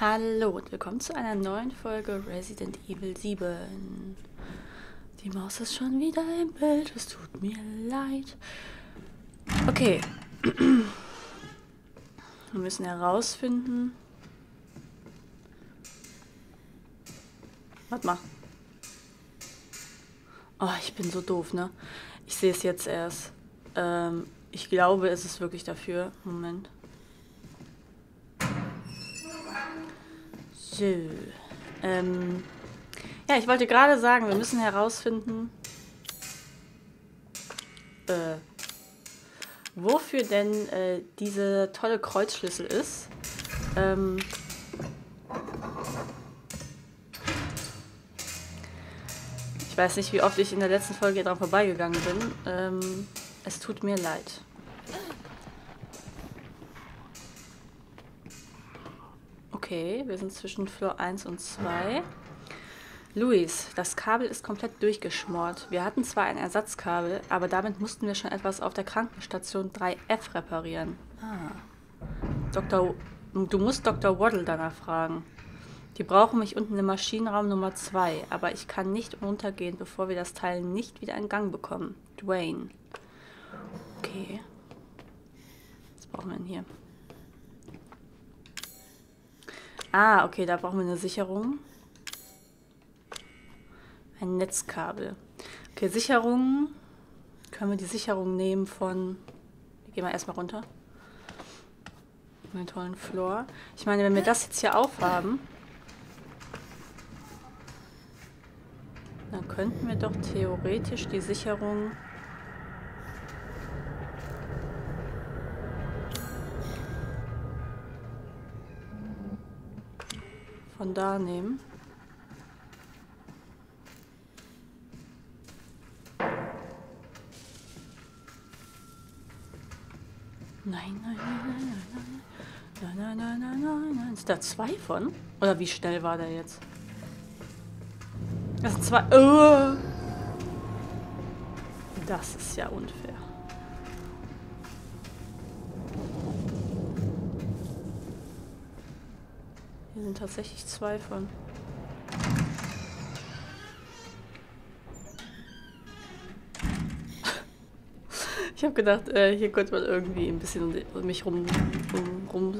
Hallo und willkommen zu einer neuen Folge Resident Evil 7. Die Maus ist schon wieder im Bild, es tut mir leid. Okay. Wir müssen herausfinden. Warte mal. Oh, ich bin so doof, ne? Ich sehe es jetzt erst. Ähm, ich glaube, es ist wirklich dafür. Moment. So. Ähm, ja, ich wollte gerade sagen, wir müssen herausfinden, äh, wofür denn äh, diese tolle Kreuzschlüssel ist. Ähm, ich weiß nicht, wie oft ich in der letzten Folge daran vorbeigegangen bin. Ähm, es tut mir leid. Okay, wir sind zwischen Floor 1 und 2. Luis, das Kabel ist komplett durchgeschmort. Wir hatten zwar ein Ersatzkabel, aber damit mussten wir schon etwas auf der Krankenstation 3F reparieren. Ah. Dr. Du musst Dr. Waddle danach fragen. Die brauchen mich unten im Maschinenraum Nummer 2, aber ich kann nicht runtergehen, bevor wir das Teil nicht wieder in Gang bekommen. Dwayne. Okay. Was brauchen wir denn hier? Ah, okay, da brauchen wir eine Sicherung. Ein Netzkabel. Okay, Sicherung. Können wir die Sicherung nehmen von... Gehen wir erstmal runter. Den tollen Floor. Ich meine, wenn wir das jetzt hier aufhaben, dann könnten wir doch theoretisch die Sicherung von da nehmen. Nein, nein, nein, nein, nein, nein, nein, nein, nein, nein, nein. Ist da zwei von? Oder wie schnell war der jetzt? Das sind zwei. Oh. Das ist ja unfair. Hier sind tatsächlich zwei von. Ich habe gedacht, äh, hier könnte man irgendwie ein bisschen um mich rum, rum, rum,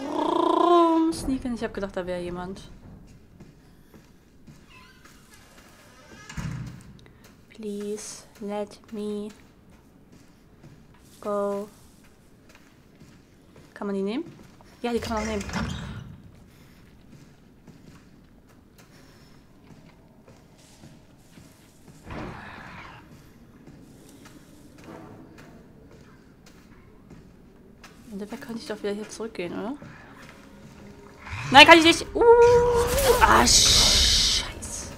rum sneaken. Ich habe gedacht, da wäre jemand. Please let me go. Kann man die nehmen? Ja, die kann man auch nehmen. Im Endeffekt könnte ich doch wieder hier zurückgehen, oder? Nein, kann ich nicht. Uh, ah, scheiße.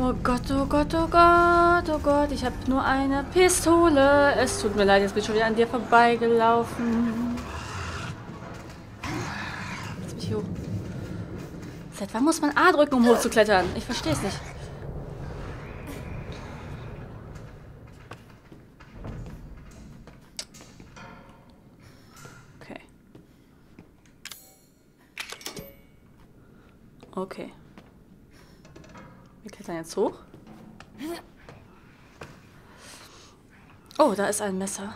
Oh Gott, oh Gott, oh Gott, oh Gott. Ich habe nur eine Pistole. Es tut mir leid, jetzt bin ich schon wieder an dir vorbeigelaufen. Seit wann muss man A drücken, um hochzuklettern? Ich verstehe es nicht. Okay. Okay. Wir klettern jetzt hoch. Oh, da ist ein Messer.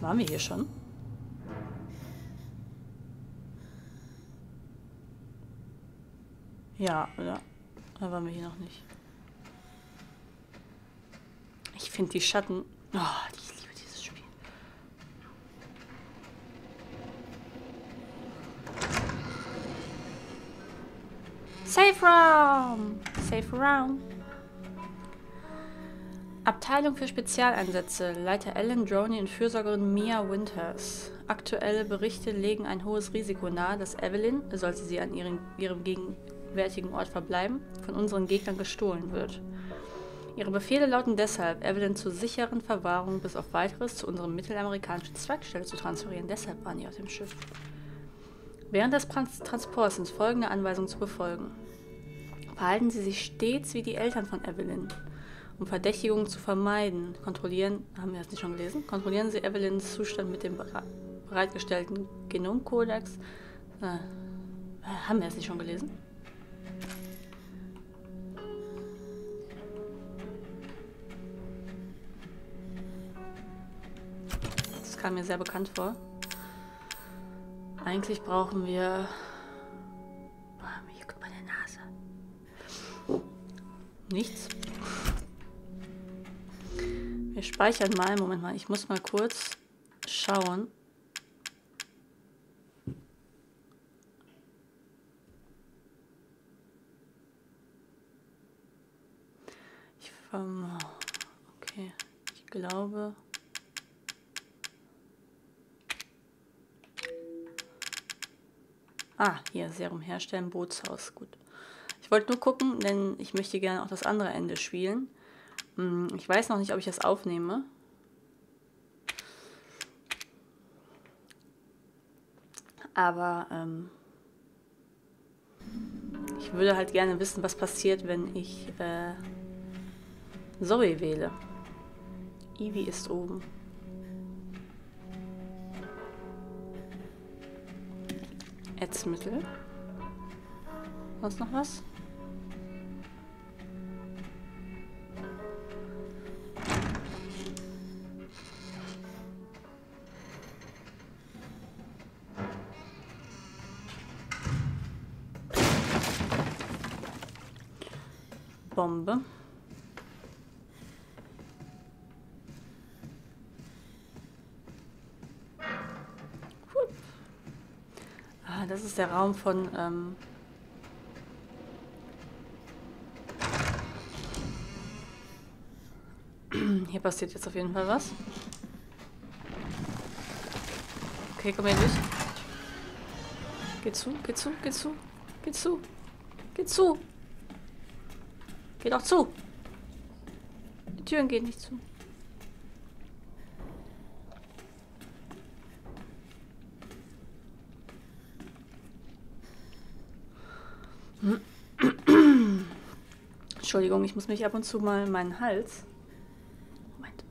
Waren wir hier schon? Ja, oder? Da waren wir hier noch nicht. Ich finde die Schatten... Oh, ich liebe dieses Spiel. Safe Room! Safe Room. Abteilung für Spezialeinsätze, Leiter Ellen Droney und Fürsorgerin Mia Winters. Aktuelle Berichte legen ein hohes Risiko nahe, dass Evelyn, sollte sie an ihrem, ihrem gegenwärtigen Ort verbleiben, von unseren Gegnern gestohlen wird. Ihre Befehle lauten deshalb, Evelyn zur sicheren Verwahrung bis auf weiteres zu unserem mittelamerikanischen Zweigstelle zu transferieren. Deshalb waren die auf dem Schiff. Während des Transports sind folgende Anweisungen zu befolgen. Verhalten Sie sich stets wie die Eltern von Evelyn. Um Verdächtigungen zu vermeiden, kontrollieren, haben wir das nicht schon gelesen? Kontrollieren Sie Evelyns Zustand mit dem bereitgestellten Genomkodex. Äh, haben wir das nicht schon gelesen? Das kam mir sehr bekannt vor. Eigentlich brauchen wir Nichts. Speichern mal. Moment mal, ich muss mal kurz schauen. Ich okay, ich glaube. Ah, hier Serum herstellen, Bootshaus, gut. Ich wollte nur gucken, denn ich möchte gerne auch das andere Ende spielen. Hm, ich weiß noch nicht, ob ich das aufnehme. Aber ähm, ich würde halt gerne wissen, was passiert, wenn ich äh, Zoe wähle. Ivy ist oben. Ätzmittel. Sonst noch was? Das ist der Raum von ähm Hier passiert jetzt auf jeden Fall was. Okay, komm hier durch. Geh zu, geh zu, geh zu, geh zu, geh zu. Geh doch zu. Die Türen gehen nicht zu. Entschuldigung, ich muss mich ab und zu mal meinen Hals. Moment.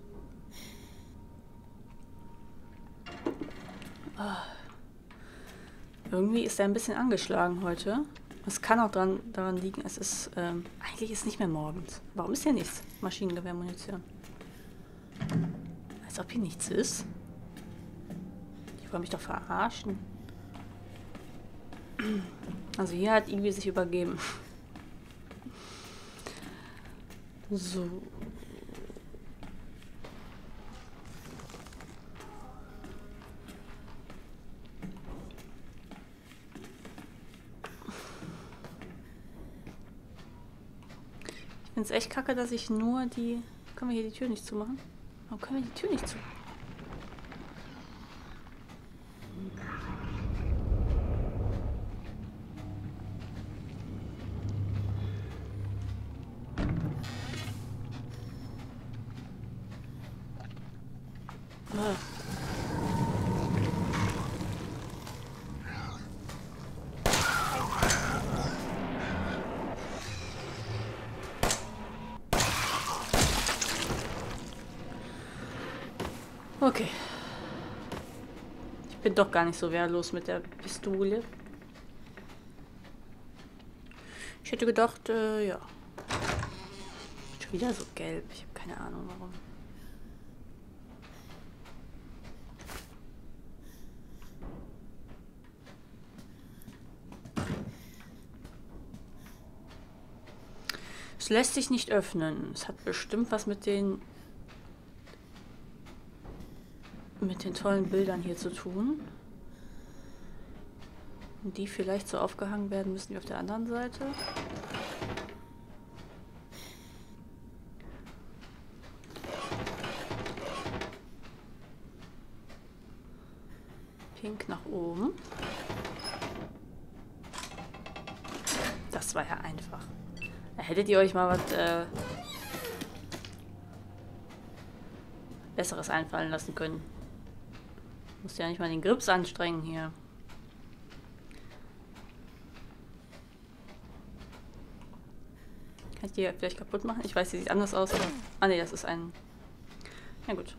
Oh. Irgendwie ist er ein bisschen angeschlagen heute. Es kann auch dran, daran liegen, es ist, ähm, eigentlich ist nicht mehr morgens. Warum ist hier nichts? Maschinengewehrmunition. Als ob hier nichts ist. Ich wollte mich doch verarschen. Also hier hat irgendwie sich übergeben. So. finde es echt kacke, dass ich nur die... Können wir hier die Tür nicht zumachen? Warum können wir die Tür nicht zumachen? Okay. Ich bin doch gar nicht so wehrlos mit der Pistole. Ich hätte gedacht, äh, ja. Schon wieder so gelb. Ich habe keine Ahnung warum. Es lässt sich nicht öffnen. Es hat bestimmt was mit den mit den tollen Bildern hier zu tun. Die vielleicht so aufgehangen werden müssen wie auf der anderen Seite. Pink nach oben. Das war ja einfach. Da hättet ihr euch mal was äh, Besseres einfallen lassen können. Muss ja nicht mal den Grips anstrengen hier. Kann ich die vielleicht kaputt machen? Ich weiß, die sieht anders aus. Aber... Ah ne, das ist ein... Ja gut.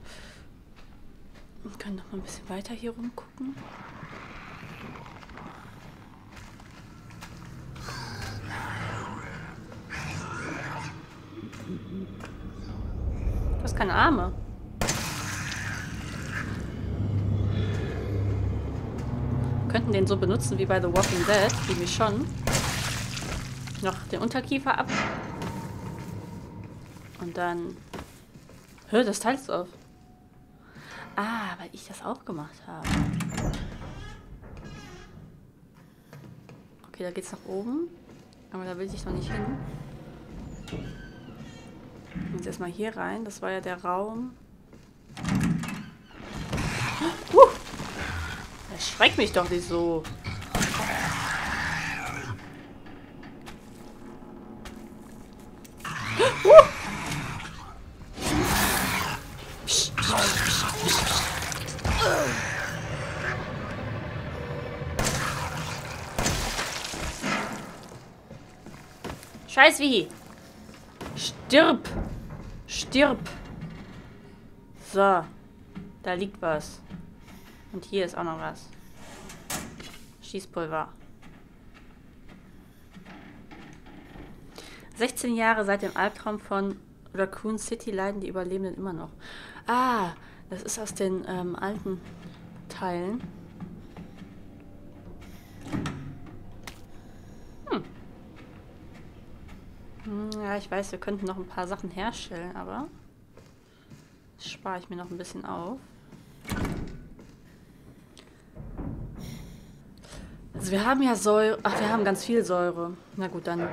Wir können noch mal ein bisschen weiter hier rumgucken. Du hast keine Arme. Könnten den so benutzen wie bei The Walking Dead, wie mich schon. Noch den Unterkiefer ab. Und dann... Hör, das Teil ist auf. Ah, weil ich das auch gemacht habe. Okay, da geht's nach oben. Aber da will ich noch nicht hin. Jetzt erstmal hier rein. Das war ja der Raum. Uh! Erschreck mich doch nicht so. Scheiß wie. Stirb. Stirb. So. Da liegt was. Und hier ist auch noch was. Schießpulver. 16 Jahre seit dem Albtraum von Raccoon City leiden die Überlebenden immer noch. Ah, das ist aus den ähm, alten Teilen. Hm, ja, ich weiß, wir könnten noch ein paar Sachen herstellen, aber das spare ich mir noch ein bisschen auf. Wir haben ja Säure. Ach, wir haben ganz viel Säure. Na gut, dann.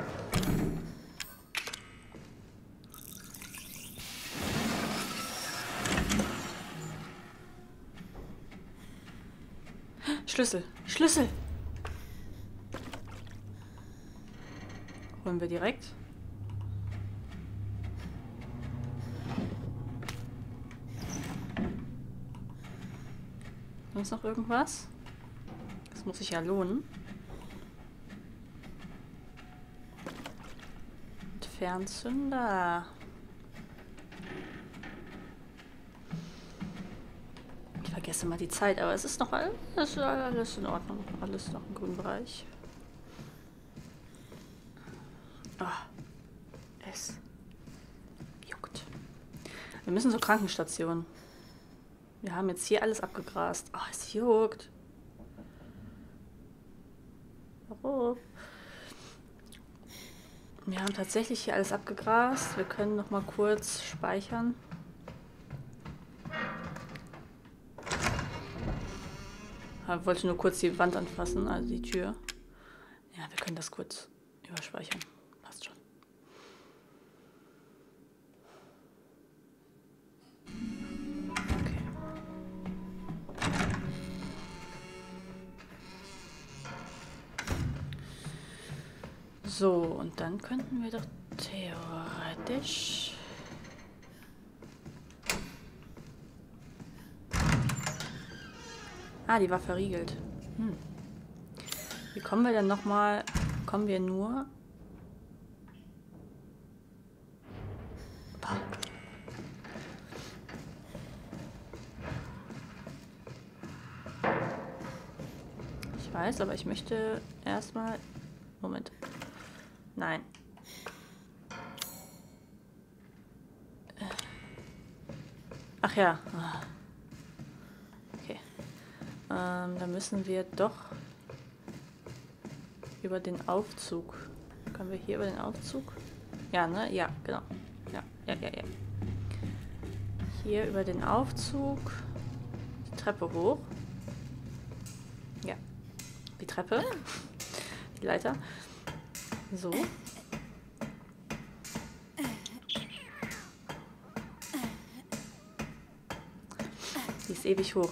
Schlüssel. Schlüssel. Holen wir direkt. Sonst noch irgendwas? Das muss sich ja lohnen. Und Fernzünder. Ich vergesse mal die Zeit, aber es ist noch alles, alles in Ordnung. Alles noch im grünen Bereich. Ah, es juckt. Wir müssen zur Krankenstation. Wir haben jetzt hier alles abgegrast. Oh, es juckt. Wir haben tatsächlich hier alles abgegrast. Wir können noch mal kurz speichern. Ich wollte nur kurz die Wand anfassen, also die Tür. Ja, wir können das kurz überspeichern. So, und dann könnten wir doch theoretisch... Ah, die war verriegelt. Hm. Wie kommen wir denn nochmal... Kommen wir nur... Ich weiß, aber ich möchte erstmal... Moment. Nein. Ach ja. Okay. Ähm, da müssen wir doch über den Aufzug. Können wir hier über den Aufzug? Ja, ne? Ja, genau. Ja, ja, ja, ja. Hier über den Aufzug. Die Treppe hoch. Ja. Die Treppe. Die Leiter. So. Die ist ewig hoch.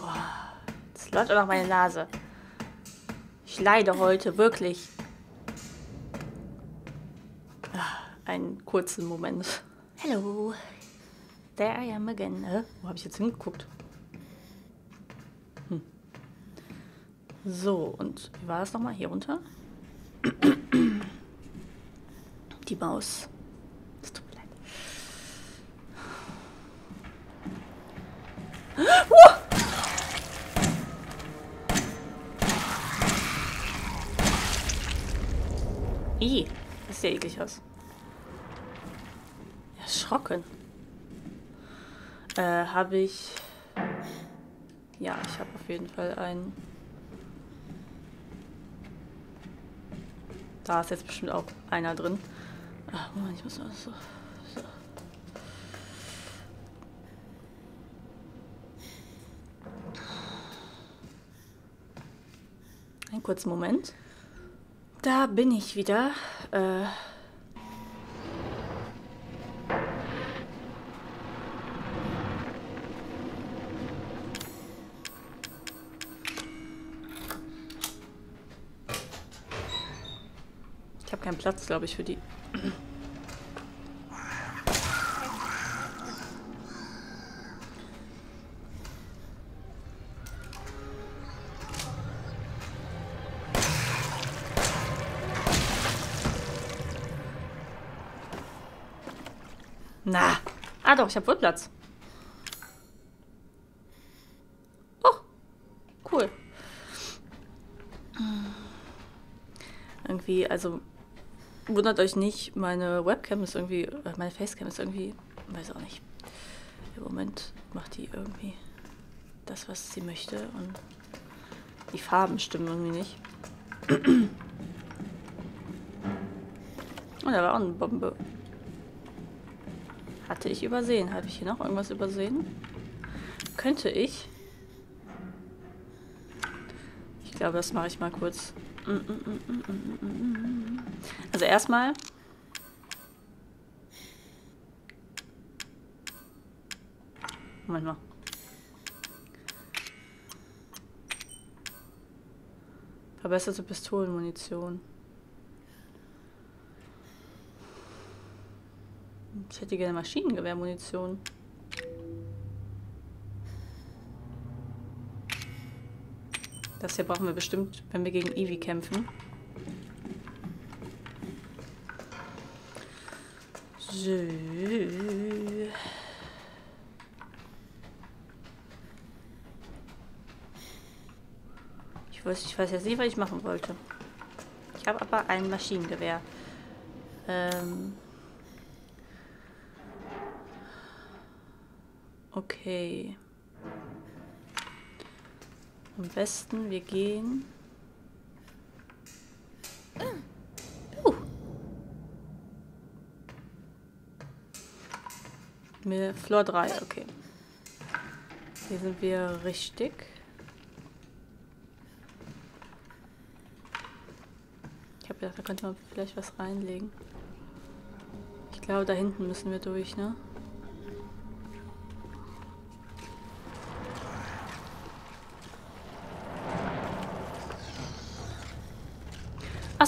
Das läuft auch noch meine Nase. Ich leide heute, wirklich. Einen kurzen Moment. Hallo. there I am again. Äh, wo habe ich jetzt hingeguckt? Hm. So, und wie war das nochmal? Hier runter? Die Maus. Es tut mir leid. Uh! I, das sieht ja eklig aus. Erschrocken. Äh, habe ich... Ja, ich habe auf jeden Fall einen... Da ist jetzt bestimmt auch einer drin. Ach, Moment, ich muss mal so... so. Einen kurzen Moment. Da bin ich wieder. Äh Platz, glaube ich, für die. Na. Ah doch, ich habe wohl Platz. Oh. Cool. Irgendwie, also wundert euch nicht, meine Webcam ist irgendwie, äh, meine Facecam ist irgendwie, weiß auch nicht. Im Moment macht die irgendwie das, was sie möchte und die Farben stimmen irgendwie nicht. Und da war auch eine Bombe. Hatte ich übersehen. Habe ich hier noch irgendwas übersehen? Könnte ich. Ich glaube, das mache ich mal kurz. Also erstmal. Moment mal. Verbesserte Pistolenmunition. Ich hätte gerne Maschinengewehrmunition. Das hier brauchen wir bestimmt, wenn wir gegen Eevee kämpfen. So. Ich weiß, ich weiß jetzt nicht, was ich machen wollte. Ich habe aber ein Maschinengewehr. Ähm... Okay. Am besten, wir gehen... Uh. Mit Floor 3, okay. Hier sind wir richtig. Ich habe gedacht, da könnte man vielleicht was reinlegen. Ich glaube, da hinten müssen wir durch, ne?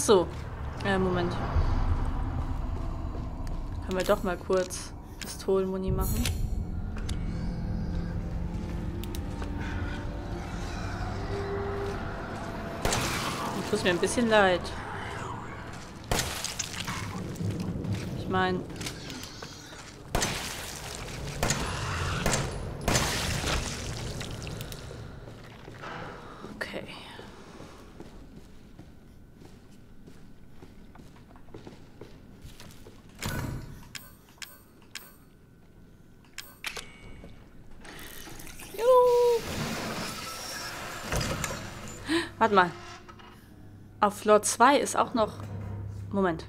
So. Äh, Moment. Können wir doch mal kurz Pistolenmuni machen. Tut mir ein bisschen leid. Ich meine, Warte mal. Auf Floor 2 ist auch noch... Moment.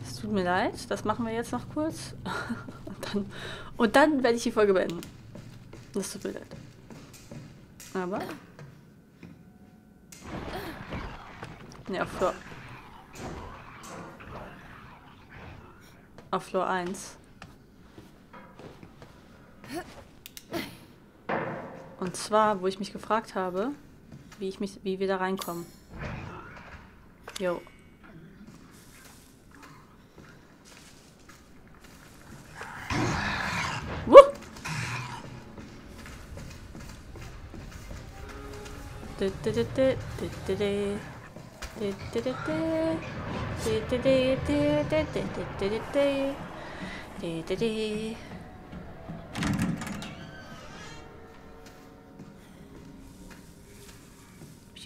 Es tut mir leid. Das machen wir jetzt noch kurz. und, dann, und dann werde ich die Folge beenden. Das tut mir leid. Aber... Ne, auf Floor... Auf Floor 1. Und zwar, wo ich mich gefragt habe, wie, ich mich, wie wir da reinkommen. Jo.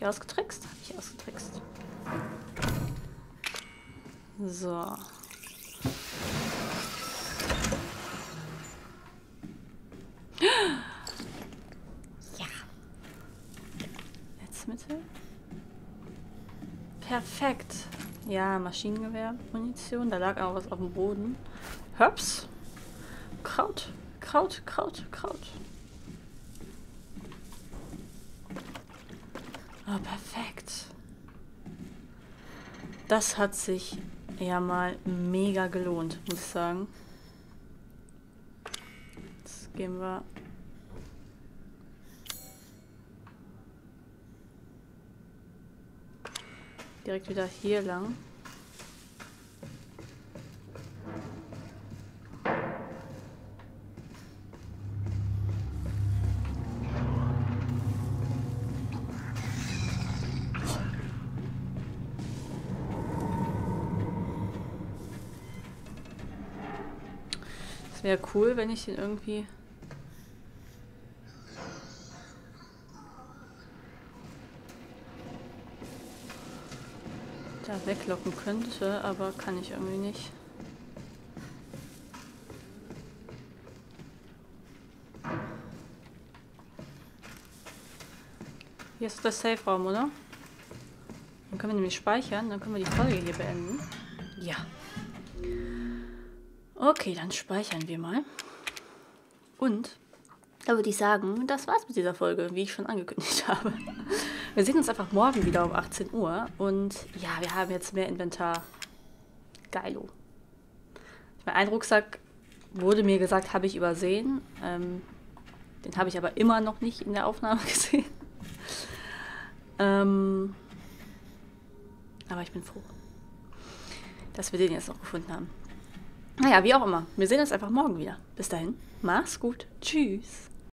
Ich ausgetrickst? Habe ich ausgetrickst. So. Ja. Netzmittel? Perfekt. Ja, Maschinengewehr-Munition. Da lag auch was auf dem Boden. Höps. Kraut. Kraut, Kraut, Kraut. Oh, perfekt. Das hat sich ja mal mega gelohnt, muss ich sagen. Jetzt gehen wir... Direkt wieder hier lang. Wäre cool, wenn ich den irgendwie... da weglocken könnte, aber kann ich irgendwie nicht. Hier ist der Safe-Raum, oder? Dann können wir nämlich speichern, dann können wir die Folge hier beenden. Ja. Okay, dann speichern wir mal. Und da würde ich sagen, das war's mit dieser Folge, wie ich schon angekündigt habe. Wir sehen uns einfach morgen wieder um 18 Uhr. Und ja, wir haben jetzt mehr Inventar. Geilo. Mein Rucksack wurde mir gesagt, habe ich übersehen. Ähm, den habe ich aber immer noch nicht in der Aufnahme gesehen. ähm, aber ich bin froh, dass wir den jetzt noch gefunden haben. Naja, wie auch immer. Wir sehen uns einfach morgen wieder. Bis dahin, mach's gut. Tschüss.